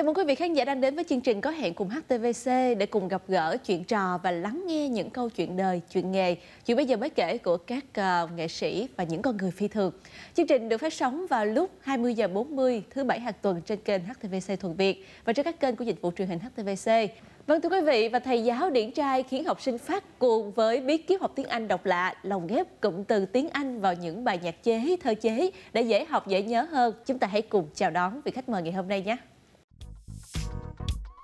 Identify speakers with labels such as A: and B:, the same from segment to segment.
A: Chào mừng quý vị khán giả đang đến với chương trình có hẹn cùng HTVC để cùng gặp gỡ chuyện trò và lắng nghe những câu chuyện đời, chuyện nghề, chuyện bây giờ mới kể của các uh, nghệ sĩ và những con người phi thường. Chương trình được phát sóng vào lúc 20 giờ 40 thứ bảy hàng tuần trên kênh HTVC Thuận Việt và trên các kênh của dịch vụ truyền hình HTVC. Vâng thưa quý vị và thầy giáo điển trai khiến học sinh phát cuồng với bí kíp học tiếng Anh độc lạ, lồng ghép cụm từ tiếng Anh vào những bài nhạc chế, thơ chế để dễ học dễ nhớ hơn. Chúng ta hãy cùng chào đón vị khách mời ngày hôm nay nhé.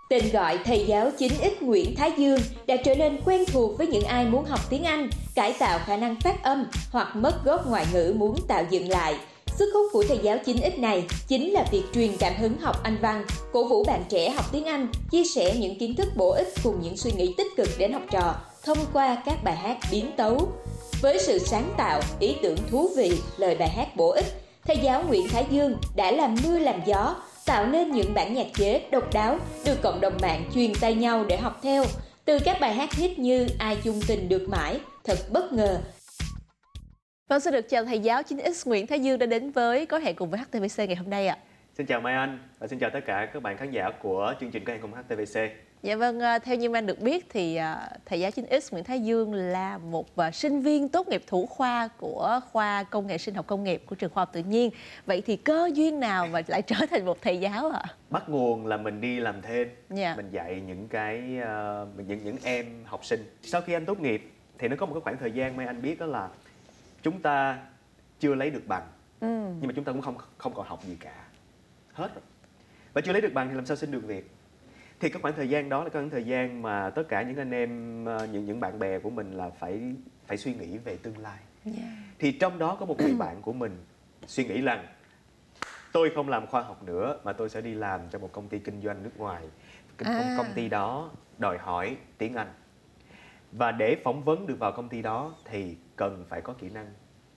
B: Tên gọi thầy giáo 9X Nguyễn Thái Dương đã trở nên quen thuộc với những ai muốn học tiếng Anh, cải tạo khả năng phát âm hoặc mất gốc ngoại ngữ muốn tạo dựng lại. Sức hút của thầy giáo 9X này chính là việc truyền cảm hứng học Anh văn, cổ vũ bạn trẻ học tiếng Anh, chia sẻ những kiến thức bổ ích cùng những suy nghĩ tích cực đến học trò thông qua các bài hát biến tấu. Với sự sáng tạo, ý tưởng thú vị, lời bài hát bổ ích, thầy giáo Nguyễn Thái Dương đã làm mưa làm gió, tạo nên những bản nhạc chế độc đáo được cộng đồng mạng truyền tay nhau để học theo. Từ các bài hát hit như Ai chung tình được mãi, Thật bất ngờ,
A: Vâng, xin được chào thầy giáo 9X Nguyễn Thái Dương đã đến với có hẹn cùng với HTVC ngày hôm nay ạ.
C: Xin chào Mai Anh và xin chào tất cả các bạn khán giả của chương trình có hẹn cùng HTVC.
A: Dạ vâng, à, theo như anh được biết thì à, thầy giáo 9X Nguyễn Thái Dương là một à, sinh viên tốt nghiệp thủ khoa của khoa công nghệ sinh học công nghiệp của trường khoa học tự nhiên. Vậy thì cơ duyên nào mà lại trở thành một thầy giáo ạ?
C: Bắt nguồn là mình đi làm thêm,
A: Dạ.
C: mình dạy những cái những những em học sinh. Sau khi anh tốt nghiệp thì nó có một cái khoảng thời gian Mai Anh biết đó là chúng ta chưa lấy được bằng
A: Ừ.
C: nhưng mà chúng ta cũng không không còn học gì cả hết rồi và chưa lấy được bằng thì làm sao xin được việc thì cái khoảng thời gian đó là khoảng thời gian mà tất cả những anh em ờ, những những bạn bè của mình là phải phải suy nghĩ về tương lai.
A: Dạ.
C: thì trong đó có một người bạn của mình suy nghĩ rằng tôi không làm khoa học nữa mà tôi sẽ đi làm cho một công ty kinh doanh nước ngoài. Cái
A: À.
C: công, công ty đó đòi hỏi tiếng Anh. Và để phỏng vấn được vào công ty đó thì cần phải có kỹ năng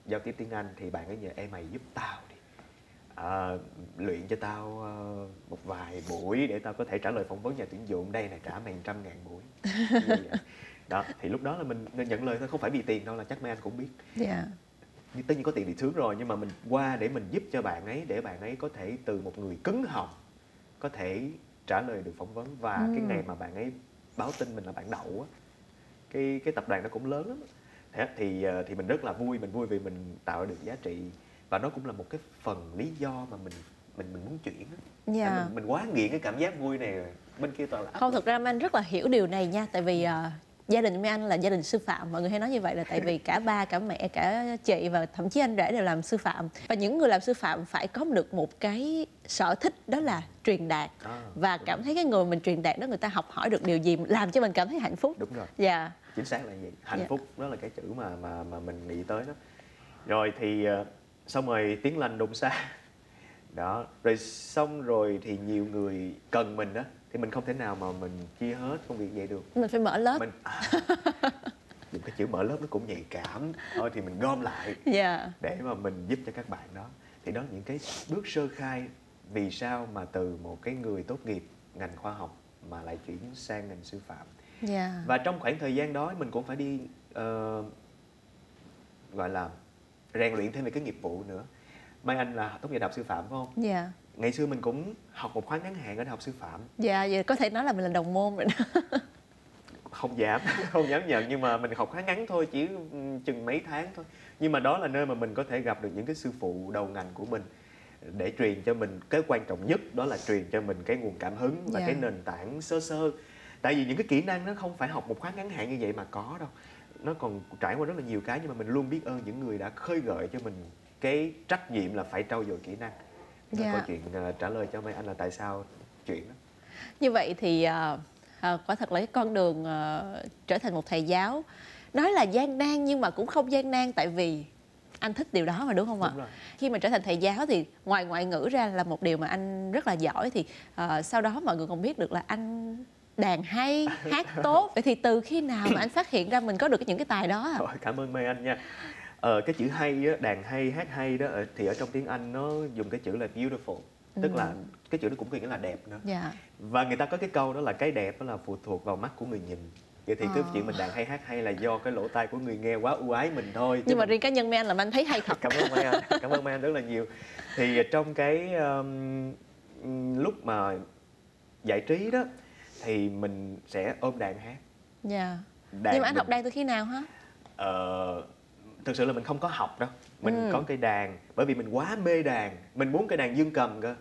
C: giao tiếp tiếng Anh. Thì bạn ấy nhờ em mày giúp tao à, luyện cho tao ờ, một vài buổi để tao có thể trả lời phỏng vấn nhà tuyển dụng đây này trả mày trăm ngàn buổi Như vậy. đó thì lúc đó là mình nên nhận lời thôi không phải vì tiền đâu là chắc mấy anh cũng biết
A: Dạ.
C: nhưng tất nhiên có tiền thì sướng rồi nhưng mà mình qua để mình giúp cho bạn ấy để bạn ấy có thể từ một người cứng họng có thể trả lời được phỏng vấn và cái
A: Ừ.
C: ngày mà bạn ấy báo tin mình là bạn đậu á cái cái tập đoàn nó cũng lớn lắm thế thì ờ, thì mình rất là vui mình vui vì mình tạo được giá trị và nó cũng là một cái phần lý do mà mình mình mình muốn chuyển.
A: Dạ.
C: mình, mình quá nghiện cái cảm giác vui này bên kia toàn là
A: Không, thực ra Anh rất là hiểu điều này nha. Tại vì à, gia đình Mai Anh là gia đình sư phạm Mọi người hay nói như vậy là tại vì cả ba, cả mẹ, cả chị Và thậm chí anh rể đều làm sư phạm. Và những người làm sư phạm phải có được một cái sở thích Đó là truyền đạt.
C: À,
A: Và cảm thấy cái người mình truyền đạt đó Người ta học hỏi được điều gì Làm cho mình cảm thấy hạnh phúc.
C: Đúng rồi.
A: Dạ.
C: Chính xác là gì hạnh
A: Dạ.
C: phúc đó là cái chữ mà mà mà mình nghĩ tới đó. Rồi thì ờ, xong rồi tiếng lành đồn xa. Đó rồi xong rồi thì nhiều người cần mình đó thì mình không thể nào mà mình chia hết công việc vậy được.
A: Mình phải mở lớp.
C: Mình à, dùng cái chữ mở lớp nó cũng nhạy cảm. Thôi thì mình gom lại
A: Dạ.
C: để mà mình giúp cho các bạn đó. Thì đó những cái bước sơ khai vì sao mà từ một cái người tốt nghiệp ngành khoa học mà lại chuyển sang ngành sư phạm.
A: Dạ.
C: Và trong khoảng thời gian đó mình cũng phải đi ờ, gọi là rèn luyện thêm về cái nghiệp vụ nữa. Mai Anh là tốt nghiệp đại học sư phạm phải không?
A: Dạ.
C: Ngày xưa mình cũng học một khóa ngắn hạn ở đại học sư phạm.
A: Dạ, vậy có thể nói là mình là đồng môn rồi đó.
C: Không dám không dám nhận nhưng mà mình học khá ngắn thôi chỉ ừ, chừng mấy tháng thôi. Nhưng mà đó là nơi mà mình có thể gặp được những cái sư phụ đầu ngành của mình để truyền cho mình cái quan trọng nhất đó là truyền cho mình cái nguồn cảm hứng và
A: Dạ.
C: cái nền tảng sơ sơ. Tại vì những cái kỹ năng nó không phải học một khóa ngắn hạn như vậy mà có đâu nó còn trải qua rất là nhiều cái nhưng mà mình luôn biết ơn những người đã khơi gợi cho mình cái trách nhiệm là phải trau dồi kỹ năng
A: Dạ.
C: câu chuyện ờ, trả lời cho mấy anh là tại sao chuyện đó
A: Như vậy thì à, quả thật là cái con đường à, trở thành một thầy giáo nói là gian nan nhưng mà cũng không gian nan tại vì anh thích điều đó mà đúng không ạ?
C: Đúng rồi.
A: Khi mà trở thành thầy giáo thì ngoài ngoại ngữ ra là một điều mà anh rất là giỏi thì à, sau đó mọi người còn biết được là anh đàn hay, hát tốt. Vậy thì từ khi nào mà anh phát hiện ra mình có được những cái tài đó?
C: Rồi, cảm ơn Mai Anh nha. Ờ, cái chữ hay á, đàn hay, hát hay đó ờ, thì ở trong tiếng Anh nó dùng cái chữ là beautiful, tức là cái chữ đó cũng có nghĩa là đẹp nữa.
A: Dạ.
C: Và người ta có cái câu đó là cái đẹp đó là phụ thuộc vào mắt của người nhìn. Vậy thì cái
A: Ờ.
C: chuyện mình đàn hay hát hay là do cái lỗ tai của người nghe quá ưu ái mình thôi. chứ
A: Nhưng mà
C: mình-
A: riêng cá nhân Mai Anh là anh thấy hay thật.
C: cảm ơn Mai Anh, cảm ơn Mai Anh rất là nhiều. Thì trong cái um, lúc mà giải trí đó thì mình sẽ ôm đàn hát.
A: Dạ.
C: Đàn
A: nhưng mà anh
C: mình-
A: học đàn từ khi nào hả
C: Ờ, thực sự là mình không có học đâu. Mình
A: Ừ.
C: có cây đàn bởi vì mình quá mê đàn. Mình muốn cây đàn dương cầm cơ.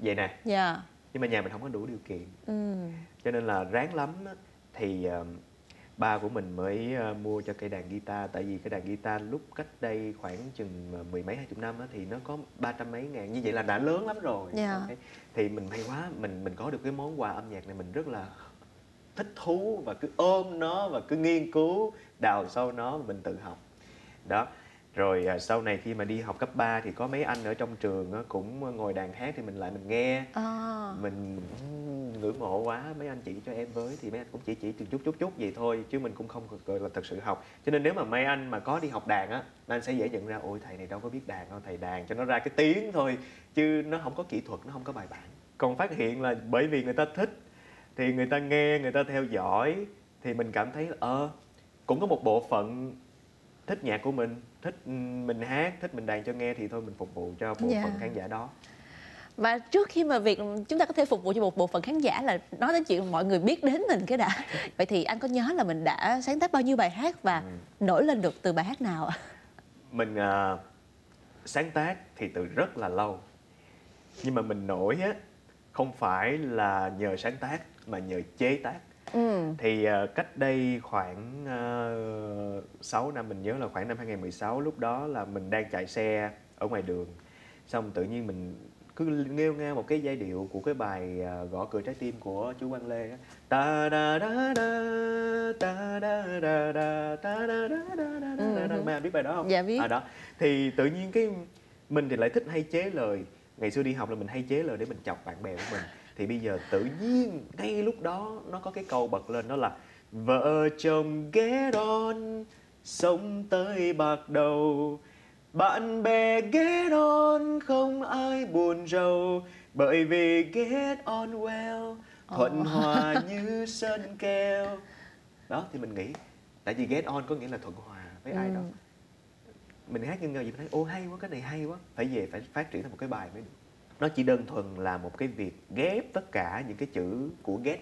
C: Vậy nè.
A: Dạ.
C: Nhưng mà nhà mình không có đủ điều kiện.
A: Ừ.
C: Cho nên là ráng lắm thì ờ, ba của mình mới ờ, mua cho cây đàn guitar. Tại vì cái đàn guitar lúc cách đây khoảng chừng ờ, mười mấy hai chục năm á, thì nó có ba trăm mấy ngàn. Như vậy là đã lớn lắm rồi.
A: Dạ.
C: Ok. thì mình may quá mình mình có được cái món quà âm nhạc này mình rất là thích thú và cứ ôm nó và cứ nghiên cứu đào sâu nó mình tự học. Đó rồi à, sau này khi mà đi học cấp 3 thì có mấy anh ở trong trường á, cũng ngồi đàn hát thì mình lại mình nghe.
A: À,
C: mình ngưỡng mộ quá mấy anh chỉ cho em với thì mấy anh cũng chỉ chỉ từ chút chút chút vậy thôi chứ mình cũng không gọi là thật sự học. Cho nên nếu mà mấy anh mà có đi học đàn á anh sẽ dễ nhận ra ôi thầy này đâu có biết đàn đâu thầy đàn cho nó ra cái tiếng thôi chứ nó không có kỹ thuật nó không có bài bản. Còn phát hiện là bởi vì người ta thích thì người ta nghe người ta theo dõi thì mình cảm thấy là, ờ cũng có một bộ phận thích nhạc của mình thích mình hát thích mình đàn cho nghe thì thôi mình phục vụ cho bộ
A: Dạ.
C: phận khán giả đó.
A: Và trước khi mà việc chúng ta có thể phục vụ cho một bộ phận khán giả là nói đến chuyện mọi người biết đến mình cái đã. Vậy thì anh có nhớ là mình đã sáng tác bao nhiêu bài hát và
C: Ừ.
A: nổi lên được từ bài hát nào? Ạ
C: mình à, sáng tác thì từ rất là lâu. Nhưng mà mình nổi á không phải là nhờ sáng tác mà nhờ chế tác
A: ừ.
C: Thì à, cách đây khoảng uh, 6 năm mình nhớ là khoảng năm 2016 lúc đó là mình đang chạy xe ở ngoài đường. Xong tự nhiên mình cứ nghêu ngao một cái giai điệu của cái bài à, gõ cửa trái tim của chú Quang Lê á. ta da da da ta da da da ta da da da da da da
A: Ừ.
C: mấy anh biết bài đó không?
A: Dạ biết.
C: à, đó. Thì tự nhiên cái mình thì lại thích hay chế lời. Ngày xưa đi học là mình hay chế lời để mình chọc bạn bè của mình thì bây giờ tự nhiên ngay lúc đó nó có cái câu bật lên đó là vợ chồng ghé đón sống tới bạc đầu. Bạn bè ghé đón không ai buồn rầu. Bởi vì get on well thuận
A: Ồ.
C: hòa như sân keo. Đó thì mình nghĩ tại vì get on có nghĩa là thuận hòa với ai đó.
A: Ừ.
C: mình hát nhân ngờ gì mình thấy ô hay quá cái này hay quá. Phải về phải phát triển thành một cái bài mới được nó chỉ đơn thuần là một cái việc ghép tất cả những cái chữ của get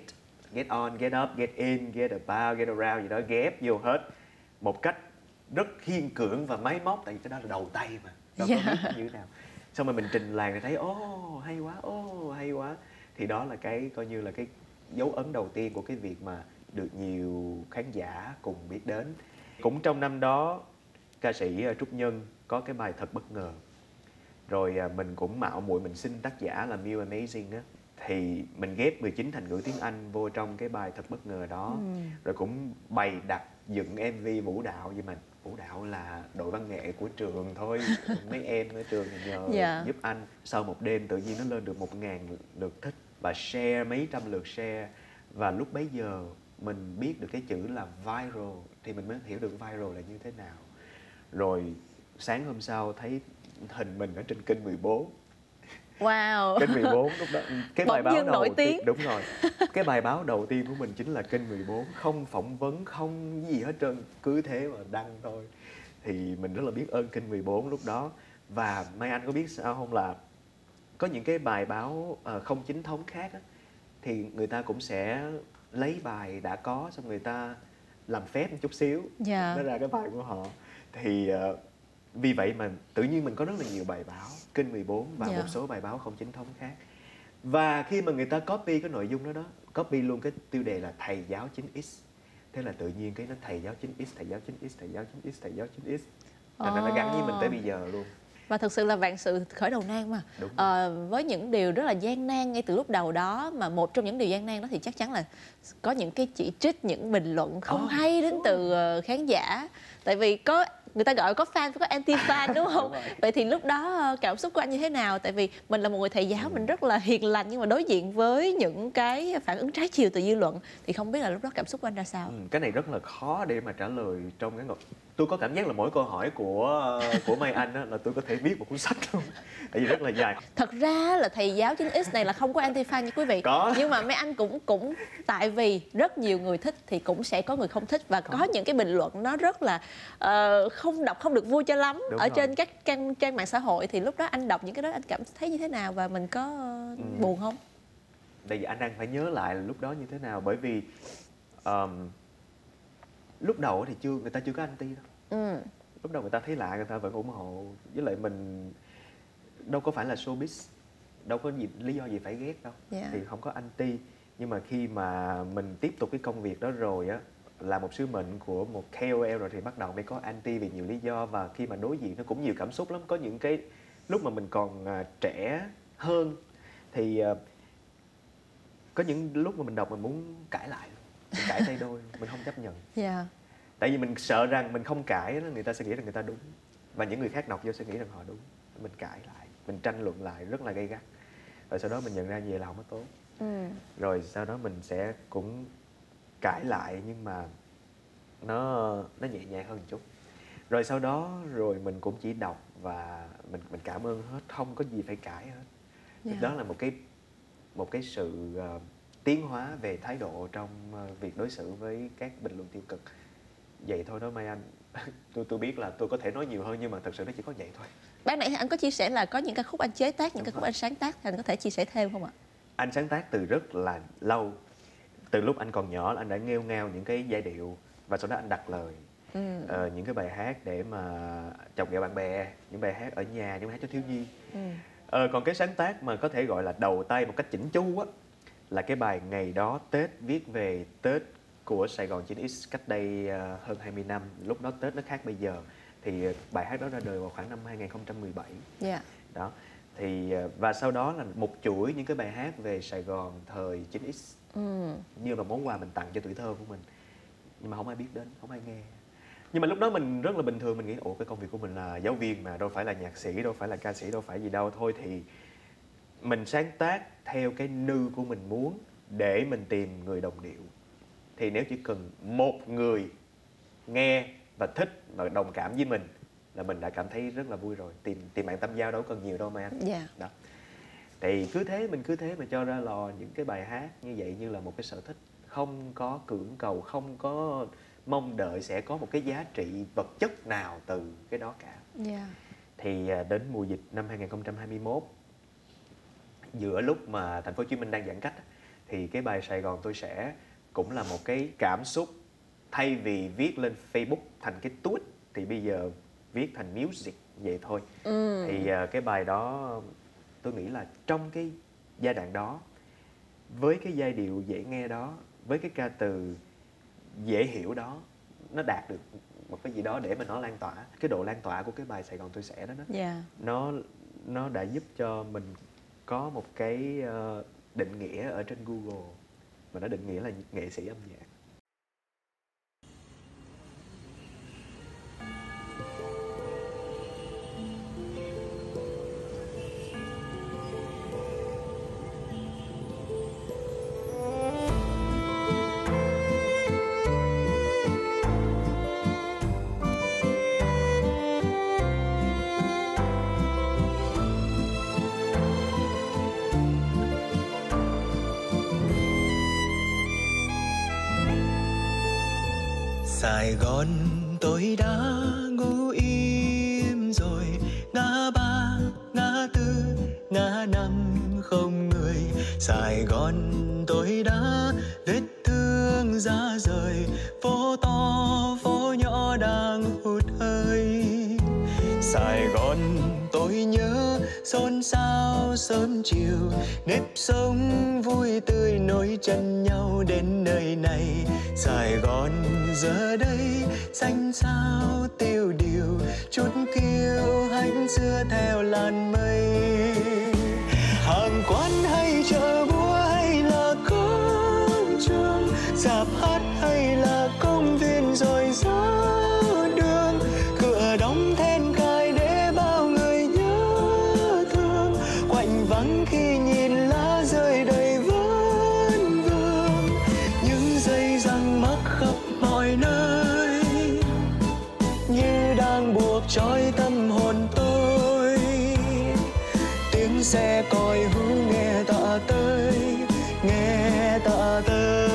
C: get on get up get in get about get around gì đó ghép vô hết một cách rất khiên cưỡng và máy móc tại vì cái đó là đầu tay mà đâu có
A: Dạ.
C: biết như thế nào. Xong rồi mình trình làng thì thấy ô hay quá ô hay quá. Thì đó là cái coi như là cái dấu ấn đầu tiên của cái việc mà được nhiều khán giả cùng biết đến. Cũng trong năm đó ca sĩ ờ, Trúc Nhân có cái bài thật bất ngờ rồi à, mình cũng mạo muội mình xin tác giả là Mew Amazing á. Thì mình ghép 19 thành ngữ tiếng Anh vô trong cái bài thật bất ngờ đó.
A: Ừ.
C: rồi cũng bày đặt dựng MV vũ đạo. Nhưng mà vũ đạo là đội văn nghệ của trường thôi. Mấy em ở trường nhờ
A: Dạ.
C: giúp anh. Sau một đêm tự nhiên nó lên được một ngàn lượt thích và share mấy trăm lượt share. Và lúc bấy giờ mình biết được cái chữ là viral thì mình mới hiểu được viral là như thế nào. Rồi sáng hôm sau thấy hình mình ở trên kênh 14
A: wow.
C: Kênh 14 lúc đó cái bài
A: Bỗng
C: báo
A: dưng
C: đầu
A: nổi
C: tiên
A: tiếng.
C: đúng rồi. Cái bài báo đầu tiên của mình chính là kênh 14 không phỏng vấn không gì hết trơn cứ thế mà đăng thôi. Thì mình rất là biết ơn kênh 14 lúc đó. Và mấy anh có biết sao không là có những cái bài báo ờ, không chính thống khác á, thì người ta cũng sẽ lấy bài đã có xong người ta làm phép một chút xíu.
A: Dạ.
C: nó ra cái bài của họ. Thì ờ, vì vậy mà tự nhiên mình có rất là nhiều bài báo kênh 14 và
A: Dạ.
C: một số bài báo không chính thống khác. Và khi mà người ta copy cái nội dung đó đó copy luôn cái tiêu đề là thầy giáo 9x thế là tự nhiên cái nó thầy giáo 9x thầy giáo 9x thầy giáo 9x thầy giáo 9x thành ra nó gắn với mình tới bây giờ luôn.
A: Và thực sự là vạn sự khởi đầu nan mà. Ờ, với những điều rất là gian nan ngay từ lúc đầu đó mà một trong những điều gian nan đó thì chắc chắn là có những cái chỉ trích những bình luận không
C: Oh,
A: hay đến từ ờ, khán giả. Tại vì có người ta gọi có fan có anti fan đúng không?
C: Đúng rồi.
A: vậy thì lúc đó ờ, cảm xúc của anh như thế nào? Tại vì mình là một người thầy giáo mình rất là hiền lành nhưng mà đối diện với những cái phản ứng trái chiều từ dư luận thì không biết là lúc đó cảm xúc của anh ra sao?
C: Ừ, cái này rất là khó để mà trả lời trong cái tôi có cảm giác là mỗi câu hỏi của của Mai Anh á, là tôi có thể viết một cuốn sách luôn. Tại vì rất là dài.
A: Thật ra là thầy giáo 9X này là không có anti fan như quý vị.
C: Có.
A: nhưng mà mấy anh cũng cũng tại vì rất nhiều người thích thì cũng sẽ có người không thích. Và có, những cái bình luận nó rất là ờ, không đọc không được vui cho lắm.
C: Đúng
A: ở
C: rồi.
A: trên các trang trang mạng xã hội thì lúc đó anh đọc những cái đó anh cảm thấy như thế nào và mình có
C: Ừ.
A: buồn không?
C: Tại vì anh đang phải nhớ lại là lúc đó như thế nào. Bởi vì um, lúc đầu thì chưa người ta chưa có anti đâu.
A: Ừ.
C: lúc đầu người ta thấy lạ người ta vẫn ủng hộ. Với lại mình đâu có phải là showbiz đâu có gì lý do gì phải ghét đâu.
A: Dạ.
C: thì không có anti nhưng mà khi mà mình tiếp tục cái công việc đó rồi á là một sứ mệnh của một KOL rồi thì bắt đầu mới có anti vì nhiều lý do. Và khi mà đối diện nó cũng nhiều cảm xúc lắm. Có những cái lúc mà mình còn à, trẻ hơn thì à, có những lúc mà mình đọc mình muốn cãi lại cãi tay đôi mình không chấp nhận.
A: Dạ.
C: Tại vì mình sợ rằng mình không cãi người ta sẽ nghĩ rằng người ta đúng. Và những người khác đọc vô sẽ nghĩ rằng họ đúng. Mình cãi lại mình tranh luận lại rất là gay gắt. Rồi sau đó mình nhận ra vậy là không có tốt.
A: Ừ.
C: rồi sau đó mình sẽ cũng cãi lại nhưng mà nó nó nhẹ nhàng hơn một chút. Rồi sau đó rồi mình cũng chỉ đọc và mình mình cảm ơn hết không có gì phải cãi hết.
A: Dạ.
C: đó là một cái một cái sự ờ, tiến hóa về thái độ trong ờ, việc đối xử với các bình luận tiêu cực vậy thôi đó Mai Anh tôi tôi biết là tôi có thể nói nhiều hơn nhưng mà thật sự nó chỉ có vậy thôi
A: Ban nãy anh có chia sẻ là có những ca khúc anh chế tác, những ca
C: Đúng
A: khúc
C: rồi.
A: anh sáng tác, anh có thể chia sẻ thêm không ạ?
C: anh sáng tác từ rất là lâu từ lúc anh còn nhỏ là anh đã nghêu ngao những cái giai điệu và sau đó anh đặt lời
A: Ừ.
C: ờ, những cái bài hát để mà chọc ghẹo bạn bè những bài hát ở nhà những bài hát cho thiếu nhi
A: Ừ.
C: ờ, còn cái sáng tác mà có thể gọi là đầu tay một cách chỉnh chu á là cái bài ngày đó Tết viết về Tết của Sài Gòn 9X cách đây ờ, hơn 20 năm. Lúc đó Tết nó khác bây giờ. Thì ờ, bài hát đó ra đời vào khoảng năm 2017
A: Dạ.
C: đó. Thì ờ, và sau đó là một chuỗi những cái bài hát về Sài Gòn thời 9X
A: Ừ.
C: như là món quà mình tặng cho tuổi thơ của mình. Nhưng mà không ai biết đến không ai nghe. Nhưng mà lúc đó mình rất là bình thường mình nghĩ ủa cái công việc của mình là giáo viên mà đâu phải là nhạc sĩ đâu phải là ca sĩ đâu phải gì đâu. Thôi thì mình sáng tác theo cái nư của mình muốn để mình tìm người đồng điệu. Thì nếu chỉ cần một người nghe và thích và đồng cảm với mình là mình đã cảm thấy rất là vui rồi. Tìm tìm bạn tâm giao đâu cần nhiều đâu mà. Anh
A: Dạ.
C: đó. Thì cứ thế mình cứ thế mà cho ra lò những cái bài hát như vậy như là một cái sở thích. Không có cưỡng cầu không có mong đợi sẽ có một cái giá trị vật chất nào từ cái đó cả.
A: Dạ.
C: thì à, đến mùa dịch năm 2021 giữa lúc mà thành phố Hồ Chí Minh đang giãn cách thì cái bài Sài Gòn tôi sẽ cũng là một cái cảm xúc thay vì viết lên Facebook thành cái tweet thì bây giờ viết thành music vậy thôi
A: Ừ.
C: thì à, cái bài đó tôi nghĩ là trong cái giai đoạn đó với cái giai điệu dễ nghe đó với cái ca từ dễ hiểu đó nó đạt được một cái gì đó để mà nó lan tỏa cái độ lan tỏa của cái bài Sài Gòn tôi sẽ đó, đó
A: Dạ.
C: nó nó đã giúp cho mình có một cái ờ, định nghĩa ở trên Google và nó định nghĩa là nghệ sĩ âm nhạc.
D: Sớm chiều, nếp sống vui tươi nối chân nhau đến nơi này. Sài Gòn giờ đây xanh sao tiêu điều, chút kiêu hãnh xưa theo làn mây. Sẽ xe còi nghe tạ tới nghe tạ tới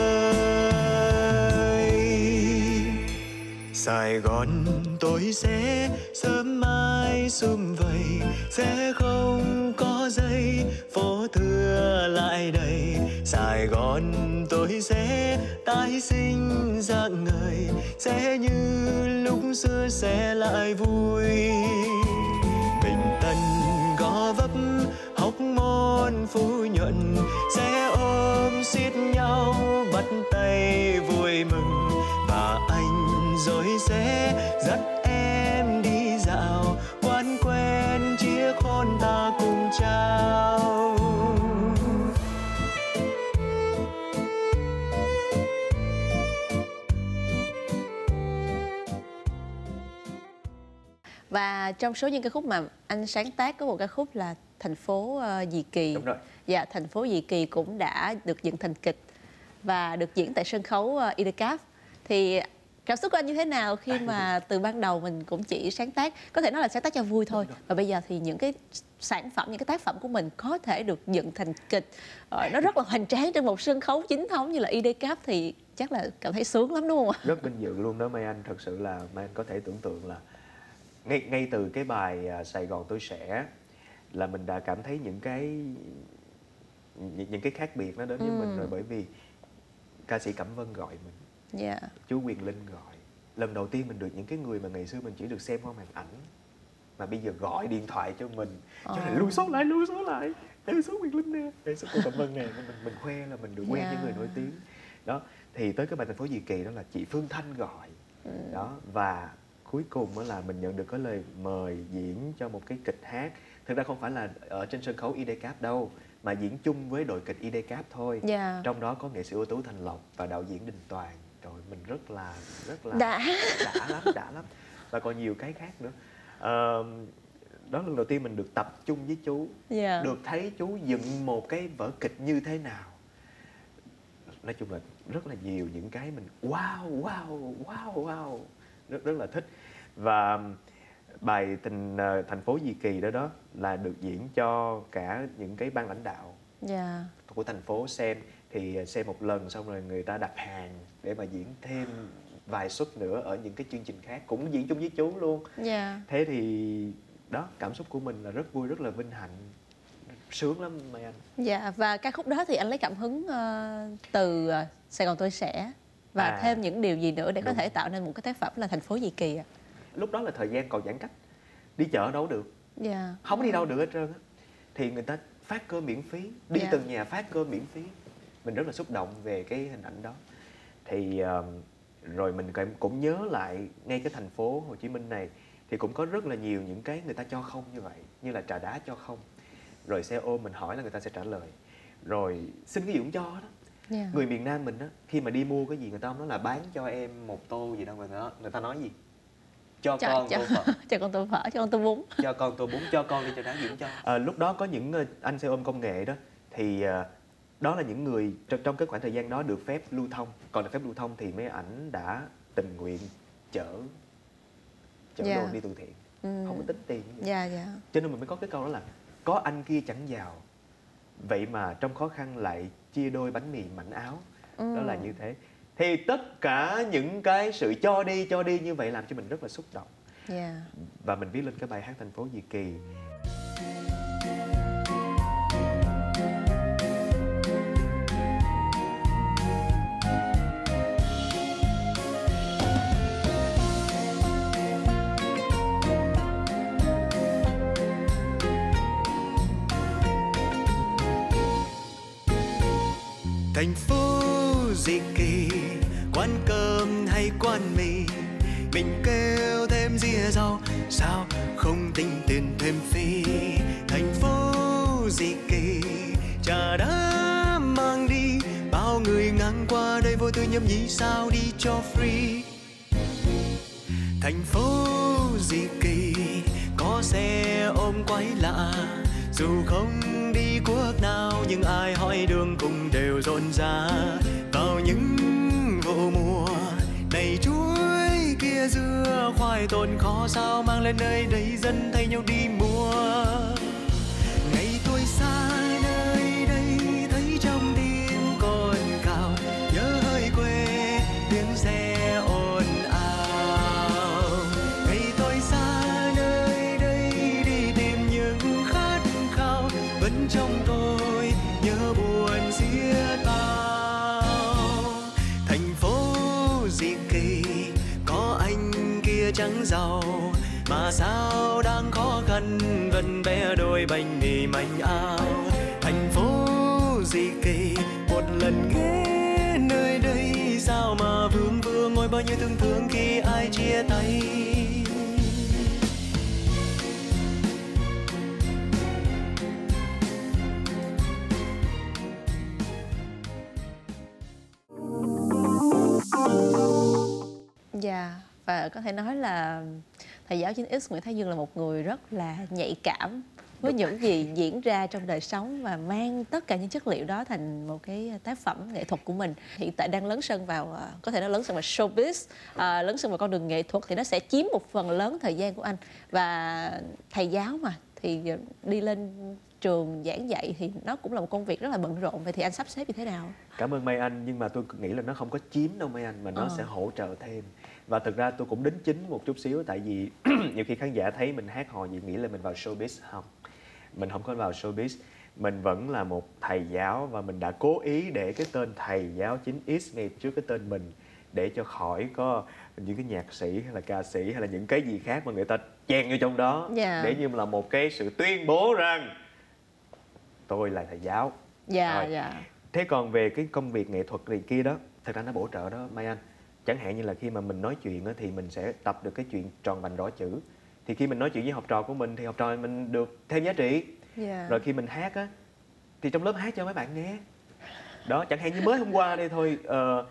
D: Sài Gòn tôi sẽ sớm mai sum vầy, sẽ không có giây phố thưa lại đầy. Sài Gòn tôi sẽ tái sinh dạng người, sẽ như lúc xưa sẽ lại vui bình tân gò vấp hóc môn phú nhuận, sẽ ôm siết nhau, bắt tay vui mừng. Và anh rồi sẽ dắt
A: Và trong số những ca khúc mà anh sáng tác có một ca khúc là thành phố uh, Dì Kỳ.
C: Đúng rồi.
A: Dạ, thành phố Dì Kỳ cũng đã được dựng thành kịch và được diễn tại sân khấu uh, IDCAP. Thì cảm xúc của anh như thế nào khi mà từ ban đầu mình cũng chỉ sáng tác có thể nói là sáng tác cho vui thôi và bây giờ thì những cái sản phẩm những cái tác phẩm của mình có thể được dựng thành kịch ờ, nó rất là hoành tráng trên một sân khấu chính thống như là IDCAP thì chắc là cảm thấy sướng lắm đúng không ạ?
C: rất vinh dự luôn đó Mai Anh thật sự là Mai Anh có thể tưởng tượng là ngay ngay từ cái bài à, Sài Gòn tôi sẽ là mình đã cảm thấy những cái những, những cái khác biệt nó đến với
A: Ừ.
C: mình rồi bởi vì ca sĩ Cẩm Vân gọi mình
A: Dạ.
C: chú Quyền Linh gọi lần đầu tiên mình được những cái người mà ngày xưa mình chỉ được xem qua màn ảnh mà bây giờ gọi điện thoại cho mình cho
A: Ờ.
C: là lưu số lại lưu số lại đây số Quyền Linh nè đây số của Cẩm Vân nè mình mình khoe là mình được quen
A: Dạ.
C: những người nổi tiếng đó thì tới cái bài thành phố Dì Kỳ đó là chị Phương Thanh gọi
A: Ừ.
C: đó và cuối cùng đó là mình nhận được cái lời mời diễn cho một cái kịch hát. Thực ra không phải là ở trên sân khấu IDCAP đâu mà diễn chung với đội kịch IDCAP thôi.
A: Dạ.
C: trong đó có nghệ sĩ ưu tú Thành Lộc và đạo diễn Đình Toàn. Rồi mình rất là rất là
A: Đã.
C: đã lắm đã lắm. Và còn nhiều cái khác nữa. Ờ, đó lần đầu tiên mình được tập trung với chú.
A: Dạ.
C: được thấy chú dựng một cái vở kịch như thế nào. Nói chung là rất là nhiều những cái mình wow wow wow wow. Rất rất là thích và bài tình ờ, thành phố Di Kỳ đó đó là được diễn cho cả những cái ban lãnh đạo
A: Dạ.
C: của thành phố xem thì xem một lần xong rồi người ta đặt hàng để mà diễn thêm vài suất nữa ở những cái chương trình khác cũng diễn chung với chú luôn
A: Dạ.
C: thế thì đó cảm xúc của mình là rất vui rất là vinh hạnh sướng lắm mấy anh
A: Dạ và ca khúc đó thì anh lấy cảm hứng ờ, từ ờ, Sài Gòn tôi sẽ và
C: À.
A: thêm những điều gì nữa để có
C: Đúng.
A: thể tạo nên một cái tác phẩm là thành phố Dì Kỳ ạ?
C: Lúc đó là thời gian còn giãn cách. Đi chợ đâu được.
A: Dạ.
C: không có đi đâu được hết trơn á. Thì người ta phát cơm miễn phí đi
A: Dạ.
C: từng nhà phát cơm miễn phí. Mình rất là xúc động về cái hình ảnh đó. Thì rồi mình cũng- nhớ lại ngay cái thành phố Hồ Chí Minh này thì cũng có rất là nhiều những cái người ta cho không như vậy như là trà đá cho không. Rồi xe ôm mình hỏi là người ta sẽ trả lời. Rồi xin cái gì cũng cho đó.
A: Dạ.
C: người miền Nam mình á khi mà đi mua cái gì người ta không nói là bán cho em một tô gì đâu ta người ta nói gì cho,
A: Cho-
C: con
A: cho-
C: tô phở
A: cho con tô phở, cho con tô bún.
C: cho con tô bún cho con đi cho đá dưỡng cho à, lúc đó có những ờ, anh xe ôm công nghệ đó thì ờ, đó là những người trong, cái khoảng thời gian đó được phép lưu thông còn được phép lưu thông thì mấy ảnh đã tình nguyện chở chở
A: Dạ.
C: đồ đi từ thiện
A: Ừ.
C: không có tính tiền.
A: Dạ dạ.
C: cho nên mình mới có cái câu đó là có anh kia chẳng giàu vậy mà trong khó khăn lại chia đôi bánh mì mảnh áo
A: Ừ.
C: đó là như thế thì tất cả những cái sự cho đi cho đi như vậy làm cho mình rất là xúc động
A: Dạ.
C: và mình viết lên cái bài hát thành phố Di Kỳ
D: thành phố gì Kỳ? Quán cơm hay quán mì? Mình kêu thêm dĩa rau. Sao không tính tiền thêm phí? Thành phố gì Kỳ? Trà đá mang đi. Bao người ngang qua đây vô tư nhâm nhi sao đi cho free? Thành phố gì Kỳ? Có xe ôm quái lạ. Dù không đi quốc nào, nhưng ai hỏi đường cũng đều rộn rã. Ai tồn khó sao mang lên nơi đây dân thay nhau đi mua.
A: 9X Nguyễn Thái Dương là một người rất là nhạy cảm với những gì diễn ra trong đời sống và mang tất cả những chất liệu đó thành một cái tác phẩm nghệ thuật của mình. Hiện tại đang lấn sân vào à, có thể nói lấn sân vào showbiz à, lấn sân vào con đường nghệ thuật thì nó sẽ chiếm một phần lớn thời gian của anh. Và thầy giáo mà thì đi lên trường giảng dạy thì nó cũng là một công việc rất là bận rộn. Vậy thì anh sắp xếp như thế nào?
C: Cảm ơn Mai Anh nhưng mà tôi nghĩ là nó không có chiếm đâu Mai Anh mà nó
A: Ờ.
C: sẽ hỗ trợ thêm và thực ra tôi cũng đính chính một chút xíu tại vì nhiều khi khán giả thấy mình hát hò gì nghĩ là mình vào showbiz không mình không có vào showbiz mình vẫn là một thầy giáo và mình đã cố ý để cái tên thầy giáo 9X ngay trước cái tên mình để cho khỏi có những cái nhạc sĩ hay là ca sĩ hay là những cái gì khác mà người ta chen vô trong đó
A: Dạ.
C: để như là một cái sự tuyên bố rằng tôi là thầy giáo
A: dạ
C: Rồi.
A: dạ
C: Thế còn về cái công việc nghệ thuật này kia đó, thật ra nó bổ trợ đó Mai Anh. Chẳng hạn như là khi mà mình nói chuyện thì mình sẽ tập được cái chuyện tròn vành rõ chữ. Thì khi mình nói chuyện với học trò của mình thì học trò mình được thêm giá trị.
A: dạ
C: Rồi khi mình hát á, thì trong lớp hát cho mấy bạn nghe. Đó, chẳng hạn như mới hôm qua đây thôi, ờ,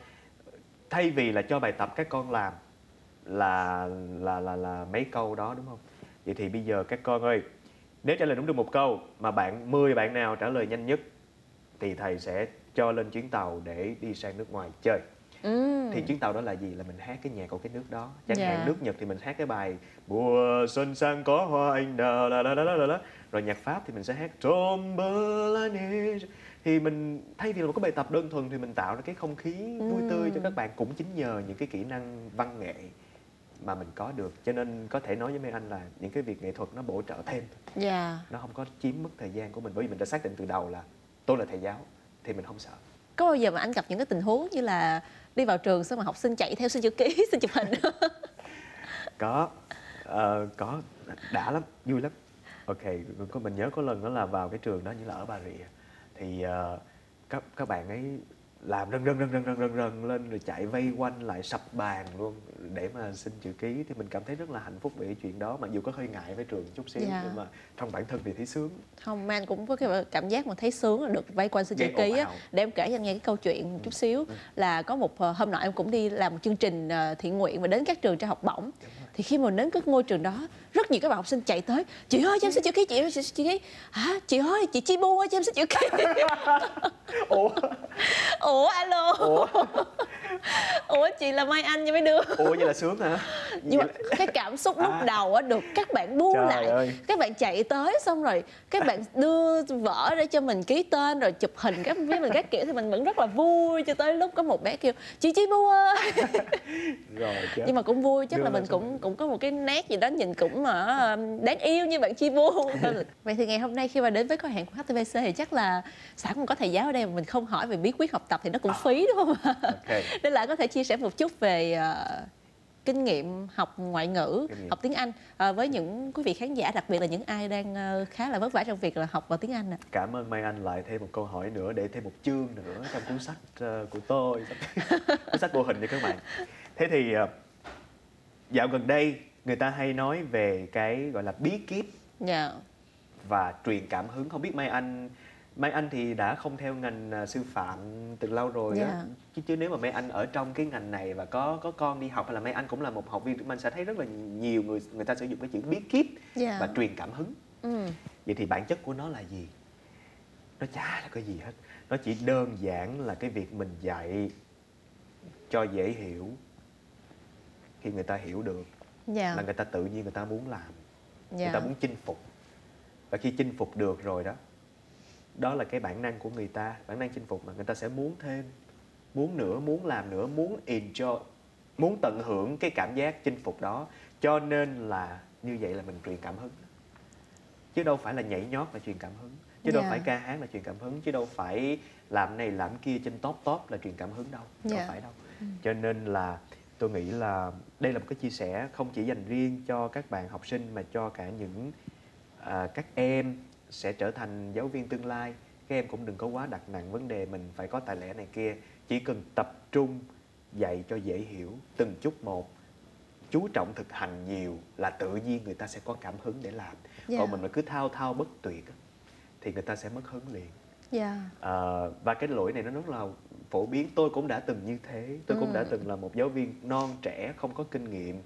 C: thay vì là cho bài tập các con làm là là là là mấy câu đó đúng không? Vậy thì bây giờ các con ơi, nếu trả lời đúng được một câu mà bạn 10 bạn nào trả lời nhanh nhất thì thầy sẽ cho lên chuyến tàu để đi sang nước ngoài chơi.
A: Ừ.
C: Thì chuyến tàu đó là gì? Là mình hát cái nhạc của cái nước đó. Chẳng
A: Dạ.
C: hạn nước Nhật thì mình hát cái bài Mùa xuân sang có hoa anh đào la la la la. Rồi nhạc Pháp thì mình sẽ hát Tomberlane. Thì mình thay vì là một cái bài tập đơn thuần thì mình tạo ra cái không khí vui tươi cho các bạn cũng chính nhờ những cái kỹ năng văn nghệ mà mình có được. Cho nên có thể nói với mấy anh là những cái việc nghệ thuật nó bổ trợ thêm thôi
A: dạ
C: nó không có chiếm mất thời gian của mình bởi vì mình đã xác định từ đầu là tôi là thầy giáo thì mình không sợ
A: có bao giờ mà anh gặp những cái tình huống như là đi vào trường xong mà học sinh chạy theo xin chữ ký xin chụp hình
C: có. Ờ, có. Đã lắm. Vui lắm. Ok. Có mình nhớ có lần đó là vào cái trường đó như là ở bà rịa. Thì uh, các các bạn ấy làm rần rần rần rần rần rần rần lên rồi chạy vây quanh lại sập bàn luôn. Để mà xin chữ ký thì mình cảm thấy rất là hạnh phúc về cái chuyện đó mặc dù có hơi ngại với trường chút xíu
A: Dạ.
C: nhưng mà trong bản thân thì thấy sướng.
A: Không mà anh cũng có cái cảm giác mà thấy sướng là được vây quanh xin chữ ký á để em kể cho anh nghe cái câu chuyện một chút xíu. Là có một ờ, hôm nọ em cũng đi làm một chương trình ờ, thiện nguyện và đến các trường cho học bổng thì khi mà đến cái ngôi trường đó rất nhiều các bạn học sinh chạy tới chị ơi cho em xin chữ ký chị ơi xin chữ ký. Hả? Chị ơi chị chi bu ơi cho em xin chữ ký.
C: Ủa?
A: Ủa alo?
C: Ủa?
A: Ủa chị là mai anh nha mấy đứa.
C: Ủa vậy là sướng hả?
A: Nhưng mà cái cảm xúc lúc
C: À.
A: đầu á được các bạn bu
C: Trời
A: lại.
C: ơi.
A: các bạn chạy tới xong rồi các bạn đưa vở để cho mình ký tên rồi chụp hình các với mình các kiểu thì mình vẫn rất là vui cho tới lúc có một bé kêu chị chi bu ơi.
C: Rồi chết.
A: nhưng mà cũng vui chắc
C: Đưa
A: là mình cũng cũng có một cái nét gì đó nhìn cũng mà um, đáng yêu như bạn chi bu vậy thì ngày hôm nay khi mà đến với câu hẹn của HTVC thì chắc là sẵn còn có thầy giáo ở đây mà mình không hỏi về bí quyết học tập thì nó cũng phí đúng không ạ
C: ok
A: nên là có thể chia sẻ một chút về ờ, kinh nghiệm học ngoại ngữ, học tiếng Anh ờ, với những quý vị khán giả, đặc biệt là những ai đang ờ, khá là vất vả trong việc là học vào tiếng Anh. ạ.
C: Cảm ơn Mai Anh lại thêm một câu hỏi nữa để thêm một chương nữa trong cuốn sách ờ, của tôi cuốn sách vô hình cho các bạn. Thế thì ờ, dạo gần đây người ta hay nói về cái gọi là bí kíp
A: Dạ.
C: và truyền cảm hứng. Không biết Mai Anh Mai Anh thì đã không theo ngành ờ, sư phạm từ lâu rồi á.
A: Dạ.
C: Chứ, chứ nếu mà Mai Anh ở trong cái ngành này và có có con đi học hay là Mai Anh cũng là một học viên mình sẽ thấy rất là nhiều người người ta sử dụng cái chữ bí kíp
A: Dạ.
C: và truyền cảm hứng.
A: Ừ.
C: Vậy thì bản chất của nó là gì? Nó chả là cái gì hết. Nó chỉ đơn giản là cái việc mình dạy cho dễ hiểu. Khi người ta hiểu được
A: Dạ.
C: là người ta tự nhiên người ta muốn làm, người
A: Dạ.
C: ta muốn chinh phục. Và khi chinh phục được rồi đó, đó là cái bản năng của người ta, bản năng chinh phục mà người ta sẽ muốn thêm, muốn nữa, muốn làm nữa, muốn enjoy, muốn tận hưởng cái cảm giác chinh phục đó. Cho nên là như vậy là mình truyền cảm hứng chứ đâu phải là nhảy nhót là truyền cảm hứng chứ đâu
A: Dạ.
C: phải ca hát là truyền cảm hứng chứ đâu phải làm này làm kia trên top top là truyền cảm hứng đâu đâu
A: Dạ.
C: phải đâu cho nên là tôi nghĩ là đây là một cái chia sẻ không chỉ dành riêng cho các bạn học sinh mà cho cả những à, các em sẽ trở thành giáo viên tương lai. Các em cũng đừng có quá đặt nặng vấn đề mình phải có tài lẻ này kia. Chỉ cần tập trung dạy cho dễ hiểu từng chút một. Chú trọng thực hành nhiều là tự nhiên người ta sẽ có cảm hứng để làm.
A: Dạ.
C: còn mình mà cứ thao thao bất tuyệt thì người ta sẽ mất hứng liền.
A: Dạ.
C: À, và cái lỗi này nó rất là phổ biến. Tôi cũng đã từng như thế. Tôi cũng
A: Ừ.
C: đã từng là một giáo viên non trẻ không có kinh nghiệm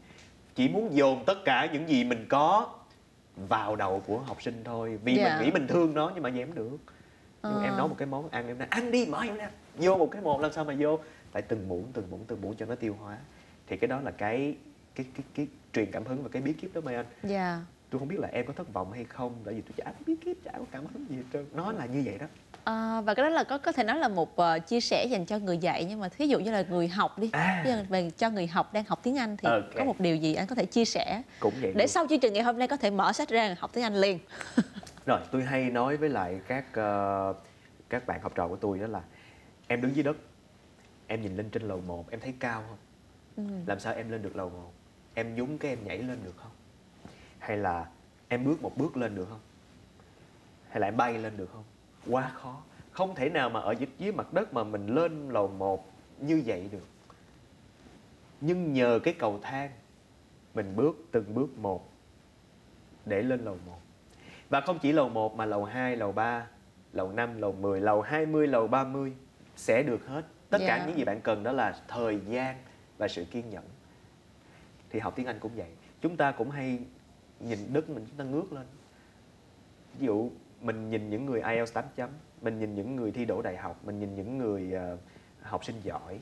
C: chỉ muốn dồn tất cả những gì mình có vào đầu của học sinh thôi. Vì
A: Dạ.
C: mình nghĩ mình thương nó nhưng mà không được. Nhưng
A: Ờ.
C: em nấu một cái món ăn em nói ăn đi mở em nè vô một cái một làm sao mà vô? Phải từng muỗng từng muỗng từng muỗng cho nó tiêu hóa. Thì cái đó là cái cái cái cái truyền cảm hứng và cái bí kíp đó Mai Anh.
A: Dạ.
C: Tôi không biết là em có thất vọng hay không tại vì tôi chả bí kíp chả có cảm hứng gì hết trơn. Nó là như vậy đó
A: À, và cái đó là có có thể nói là một ờ, chia sẻ dành cho người dạy nhưng mà thí dụ như là người học đi
C: À.
A: ví dụ về cho người học đang học tiếng Anh thì
C: Ok.
A: có một điều gì anh có thể chia sẻ
C: cũng vậy
A: để
C: luôn.
A: sau chương trình ngày hôm nay có thể mở sách ra học tiếng Anh liền
C: Rồi, tôi hay nói với lại các ờ, các bạn học trò của tôi đó là em đứng dưới đất, em nhìn lên trên lầu 1, em thấy cao không?
A: Ừ.
C: Làm sao em lên được lầu 1? Em nhúng cái em nhảy lên được không? Hay là em bước một bước lên được không? Hay là em bay lên được không? Quá khó. Không thể nào mà ở dưới, mặt đất mà mình lên lầu 1 như vậy được. Nhưng nhờ cái cầu thang mình bước từng bước một để lên lầu 1. Và không chỉ lầu 1 mà lầu 2, lầu 3, lầu 5, lầu 10, lầu 20, lầu 30 sẽ được hết. Tất cả
A: Dạ.
C: những gì bạn cần đó là thời gian và sự kiên nhẫn. Thì học tiếng Anh cũng vậy. Chúng ta cũng hay nhìn đất mình chúng ta ngước lên. Ví dụ mình nhìn những người IELTS 8 chấm, mình nhìn những người thi đỗ đại học, mình nhìn những người ờ, học sinh giỏi.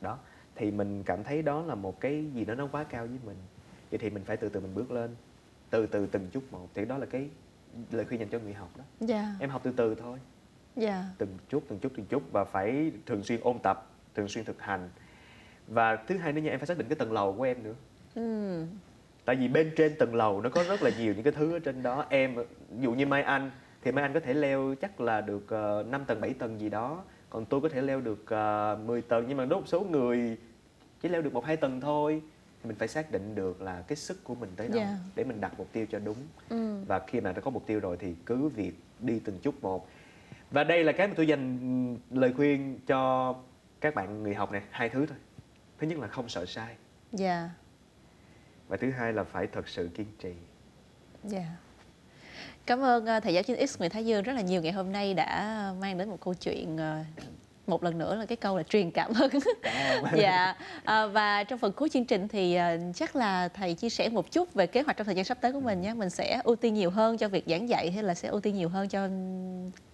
C: Đó, thì mình cảm thấy đó là một cái gì đó nó quá cao với mình. Vậy thì mình phải từ từ mình bước lên từ từ từng chút một. Thì đó là cái lời khuyên dành cho người học đó.
A: Dạ.
C: Em học từ từ thôi.
A: Dạ.
C: Từng chút từng chút từng chút và phải thường xuyên ôn tập thường xuyên thực hành. Và thứ hai nữa nha em phải xác định cái tầng lầu của em nữa.
A: Ừ.
C: tại vì bên trên tầng lầu nó có rất là nhiều những cái thứ ở trên đó. Em ví dụ như mai anh thì mai anh có thể leo chắc là được uh, 5 tầng 7 tầng gì đó. Còn tôi có thể leo được uh, 10 tầng nhưng mà đối một số người chỉ leo được một hai tầng thôi. Thì mình phải xác định được là cái sức của mình tới đâu
A: Dạ.
C: để mình đặt mục tiêu cho đúng.
A: Ừ.
C: và khi mà đã có mục tiêu rồi thì cứ việc đi từng chút một. Và đây là cái mà tôi dành lời khuyên cho các bạn người học này hai thứ thôi. Thứ nhất là không sợ sai.
A: Dạ.
C: Và thứ hai là phải thật sự kiên trì.
A: Dạ cảm ơn ờ, thầy giáo 9X Nguyễn Thái Dương rất là nhiều. Ngày hôm nay đã mang đến một câu chuyện ờ, một lần nữa là cái câu là truyền cảm hứng. Dạ à, và trong phần cuối chương trình thì à, chắc là thầy chia sẻ một chút về kế hoạch trong thời gian sắp tới của mình nhé. Mình sẽ ưu tiên nhiều hơn cho việc giảng dạy hay là sẽ ưu tiên nhiều hơn cho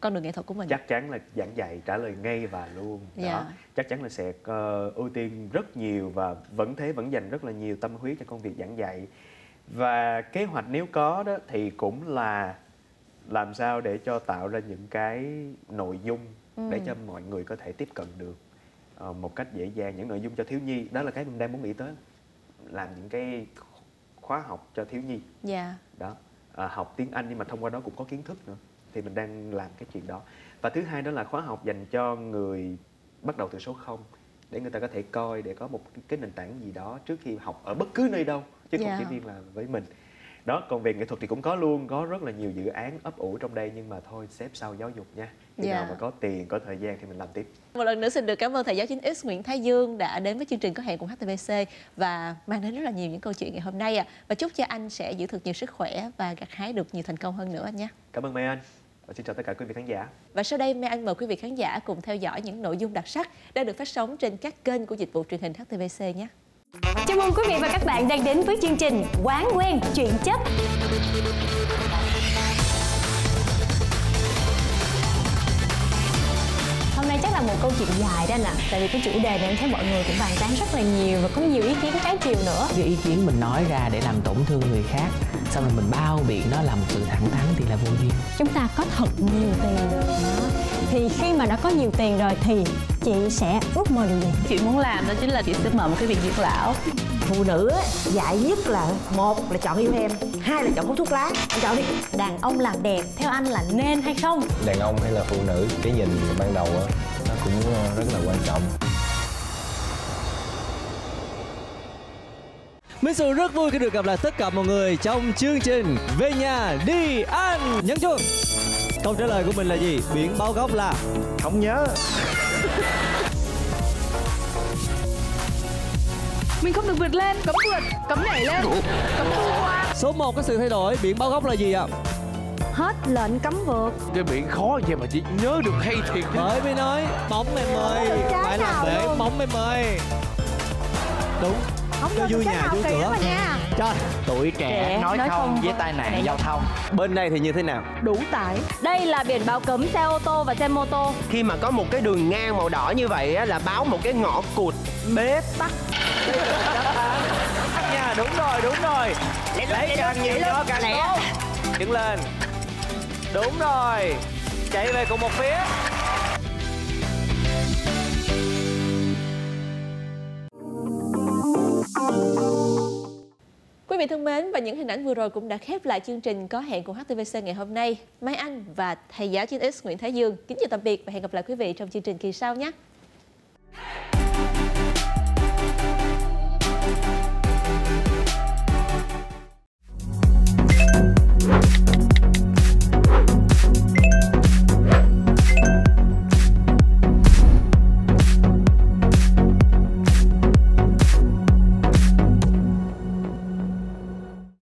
A: con đường nghệ thuật của mình?
C: Chắc chắn là giảng dạy trả lời ngay và luôn. Đó
A: Dạ.
C: chắc chắn là sẽ ờ, ưu tiên rất nhiều và vẫn thế vẫn dành rất là nhiều tâm huyết cho công việc giảng dạy và kế hoạch nếu có đó thì cũng là làm sao để cho tạo ra những cái nội dung
A: Ừ.
C: để cho mọi người có thể tiếp cận được ờ, một cách dễ dàng. Những nội dung cho thiếu nhi đó là cái mình đang muốn nghĩ tới. Làm những cái khóa học cho thiếu nhi.
A: Dạ.
C: Đó. À, học tiếng Anh nhưng mà thông qua đó cũng có kiến thức nữa thì mình đang làm cái chuyện đó. Và thứ hai đó là khóa học dành cho người bắt đầu từ số 0 để người ta có thể coi để có một cái- nền tảng gì đó trước khi học ở bất cứ nơi đâu chứ
A: Dạ.
C: không chỉ riêng là với mình. Đó còn về nghệ thuật thì cũng có luôn có rất là nhiều dự án ấp ủ trong đây nhưng mà thôi xếp sau giáo dục nha. Khi
A: Dạ.
C: nào mà có tiền có thời gian thì mình làm tiếp.
A: Một lần nữa xin được cảm ơn thầy giáo 9X Nguyễn Thái Dương đã đến với chương trình có hẹn cùng HTVC và mang đến rất là nhiều những câu chuyện ngày hôm nay ạ. Và chúc cho anh sẽ giữ thật nhiều sức khỏe và gặt hái được nhiều thành công hơn nữa anh nhé.
C: Cảm ơn Mai Anh và xin chào tất cả quý vị khán giả
A: Và sau đây, Mai Anh mời quý vị khán giả cùng theo dõi những nội dung đặc sắc đang được phát sóng trên các kênh của dịch vụ truyền hình HTVC nhé.
E: Chào mừng quý vị và các bạn đang đến với chương trình Quán quen chuyện chấp. Câu chuyện dài đó nè Tại vì cái chủ đề này em thấy mọi người cũng bàn tán rất là nhiều Và có nhiều ý kiến trái chiều nữa.
F: Cái ý kiến mình nói ra để làm tổn thương người khác xong rồi mình bao biện nó là một sự thẳng thắn thì là vô duyên.
E: Chúng ta có thật nhiều tiền đó. Thì khi mà đã có nhiều tiền rồi thì chị sẽ ước mơ điều gì?
G: chị muốn làm đó chính là chị sẽ mở một cái viện dưỡng lão.
H: Phụ nữ á, dạy nhất là một là chọn yêu em hai là chọn hút thuốc lá. Em chọn đi.
E: Đàn ông làm đẹp theo anh là nên hay không?
I: đàn ông hay là phụ nữ? Cái nhìn ban đầu á cũng ờ, rất là quan trọng
J: Minh Sự rất vui khi được gặp lại tất cả mọi người trong chương trình Về nhà đi ăn. Nhấn chuông. Câu trả lời của mình là gì? Biển báo gốc là
I: Không nhớ.
G: Mình không được vượt lên, cấm vượt, cấm nhảy lên, cấm tu qua.
J: Số 1 có sự thay đổi, biển báo gốc là gì ạ?
E: Hết lệnh cấm vượt.
K: Cái biển khó vậy mà chị nhớ được hay thiệt.
J: Bởi mới nói bóng em ơi, phải làm để
E: luôn.
J: bóng em ơi. Đúng.
E: Không
J: Cho
E: được
J: vui nhà, vui cửa.
E: nha.
J: Trời,
F: tuổi trẻ,
E: Trẻ,
F: nói,
E: nói
F: không
E: không
F: với tai nạn giao thông
J: bên này thì như thế nào?
G: Đủ tải.
E: Đây là biển báo cấm xe ô tô và xe mô tô.
L: khi mà có một cái đường ngang màu đỏ như vậy á, là báo một cái ngõ cụt bế tắc
J: nha, đúng rồi, đúng rồi. Lấy càng nhiều cho càng tốt. Đứng lên. Đúng rồi. Chạy về cùng một phía.
A: Quý vị thân mến, và những hình ảnh vừa rồi cũng đã khép lại chương trình có hẹn của HTVC ngày hôm nay. Mai Anh và thầy giáo 9X Nguyễn Thái Dương kính chào tạm biệt và hẹn gặp lại quý vị trong chương trình kỳ sau nhé.